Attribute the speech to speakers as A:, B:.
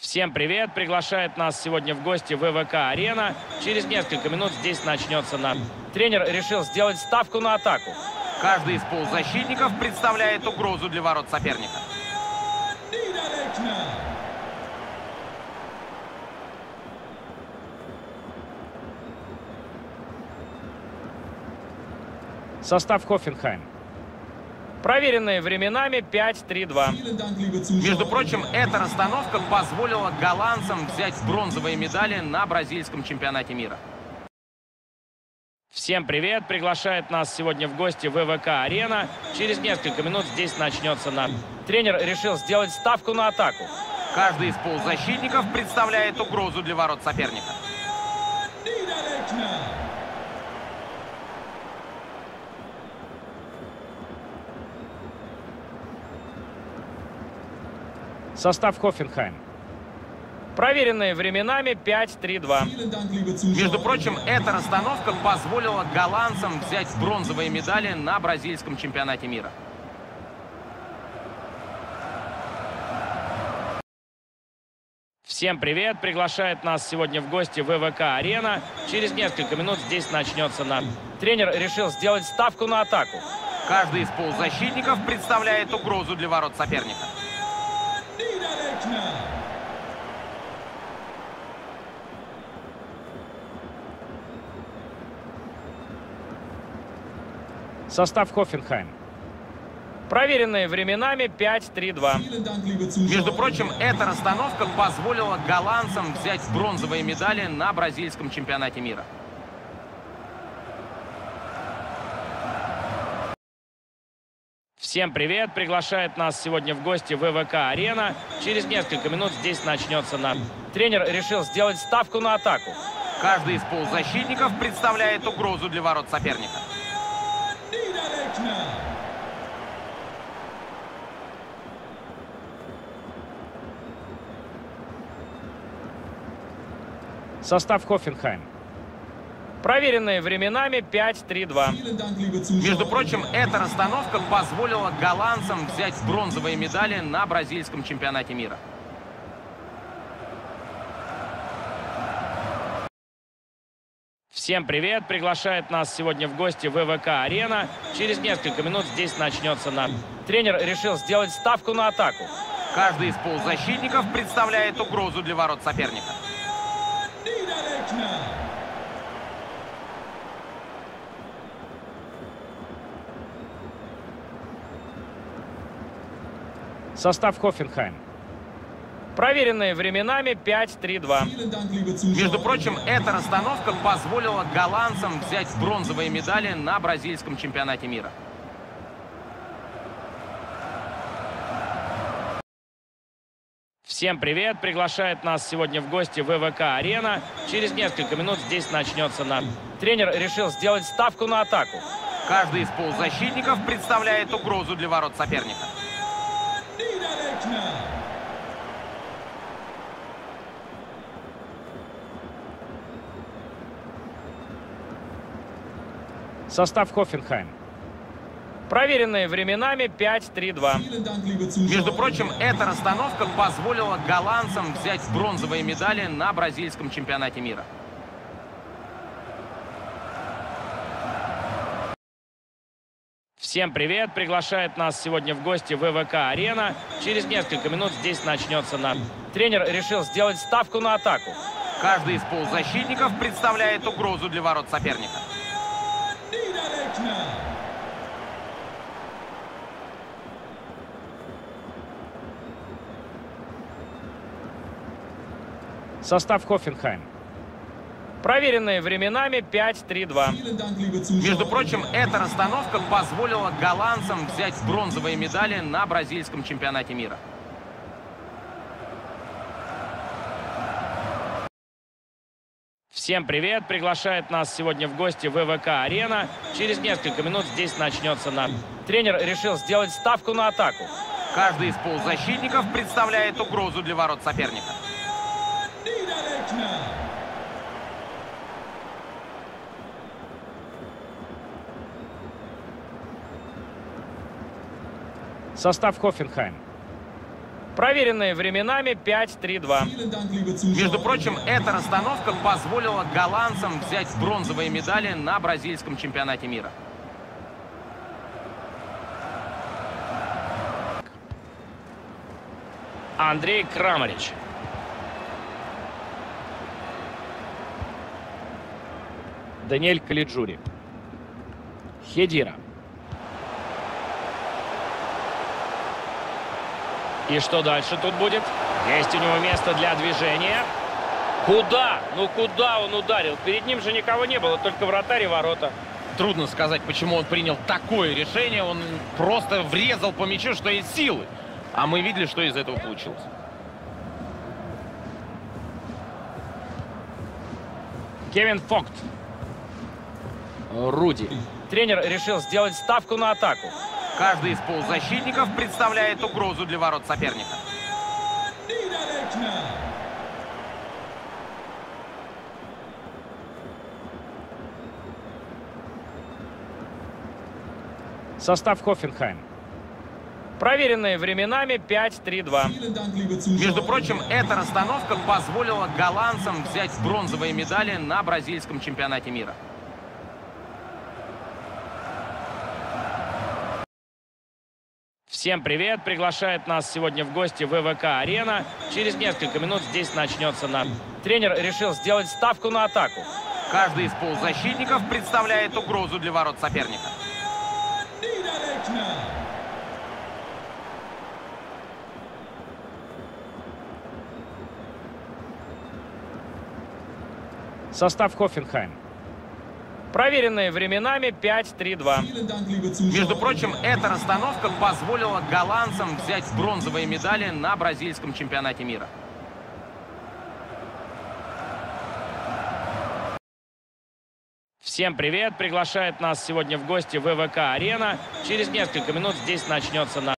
A: Всем привет! Приглашает нас сегодня в гости ВВК Арена. Через несколько минут здесь начнется наш. Тренер решил сделать ставку на атаку.
B: Каждый из полузащитников представляет угрозу для ворот соперника.
A: Состав Хофенхайм. Проверенные временами 5-3-2.
B: Между прочим, эта расстановка позволила голландцам взять бронзовые медали на бразильском чемпионате мира.
A: Всем привет! Приглашает нас сегодня в гости ВВК Арена. Через несколько минут здесь начнется наш. Тренер решил сделать ставку на атаку.
B: Каждый из полузащитников представляет угрозу для ворот соперника.
A: Состав Хофенхайм. Проверенные временами 5-3-2.
B: Между прочим, эта расстановка позволила голландцам взять бронзовые медали на бразильском чемпионате мира.
A: Всем привет! Приглашает нас сегодня в гости ВВК Арена. Через несколько минут здесь начнется наш. Тренер решил сделать ставку на атаку.
B: Каждый из полузащитников представляет угрозу для ворот соперника.
A: Состав Хофенхайм. Проверенные временами 5-3-2.
B: Между прочим, эта расстановка позволила голландцам взять бронзовые медали на бразильском чемпионате мира.
A: Всем привет! Приглашает нас сегодня в гости ВВК Арена. Через несколько минут здесь начнется наш. Тренер решил сделать ставку на атаку.
B: Каждый из полузащитников представляет угрозу для ворот соперника.
A: Состав Хофенхайм. Проверенные временами 5-3-2.
B: Между прочим, эта расстановка позволила голландцам взять бронзовые медали на бразильском чемпионате мира.
A: Всем привет! Приглашает нас сегодня в гости ВВК Арена. Через несколько минут здесь начнется наш. Тренер решил сделать ставку на атаку.
B: Каждый из полузащитников представляет угрозу для ворот соперника.
A: Состав Хофенхайм. Проверенные временами 5-3-2.
B: Между прочим, эта расстановка позволила голландцам взять бронзовые медали на бразильском чемпионате мира.
A: Всем привет! Приглашает нас сегодня в гости ВВК Арена. Через несколько минут здесь начнется наш. Тренер решил сделать ставку на атаку.
B: Каждый из полузащитников представляет угрозу для ворот соперника.
A: Состав Хофенхайм. Проверенные временами 5-3-2.
B: Между прочим, эта расстановка позволила голландцам взять бронзовые медали на бразильском чемпионате мира.
A: Всем привет! Приглашает нас сегодня в гости ВВК Арена. Через несколько минут здесь начнется наш. Тренер решил сделать ставку на атаку.
B: Каждый из полузащитников представляет угрозу для ворот соперника.
A: Состав Хофенхайм. Проверенные временами 5-3-2.
B: Между прочим, эта расстановка позволила голландцам взять бронзовые медали на бразильском чемпионате мира.
A: Всем привет! Приглашает нас сегодня в гости ВВК Арена. Через несколько минут здесь начнется наш. Тренер решил сделать ставку на атаку.
B: Каждый из полузащитников представляет угрозу для ворот соперника.
A: Состав Хофенхайм. Проверенные временами 5-3-2.
B: Между прочим, эта расстановка позволила голландцам взять бронзовые медали на бразильском чемпионате мира.
A: Андрей Крамарич. Даниэль Калиджури. Хедира. И что дальше тут будет? Есть у него место для движения. Куда? Ну куда он ударил? Перед ним же никого не было, только вратарь и ворота.
B: Трудно сказать, почему он принял такое решение. Он просто врезал по мячу, что есть силы. А мы видели, что из этого получилось.
A: Кевин Фокт. Руди. Тренер решил сделать ставку на атаку.
B: Каждый из полузащитников представляет угрозу для ворот соперника.
A: Состав Хофенхайм. Проверенные временами 5-3-2.
B: Между прочим, эта расстановка позволила голландцам взять бронзовые медали на бразильском чемпионате мира.
A: Всем привет! Приглашает нас сегодня в гости ВВК Арена. Через несколько минут здесь начнется наш. Тренер решил сделать ставку на атаку.
B: Каждый из полузащитников представляет угрозу для ворот соперника.
A: Состав Хофенхайм. Проверенные временами 5-3-2.
B: Между прочим, эта расстановка позволила голландцам взять бронзовые медали на бразильском чемпионате мира.
A: Всем привет! Приглашает нас сегодня в гости ВВК Арена. Через несколько минут здесь начнется наш.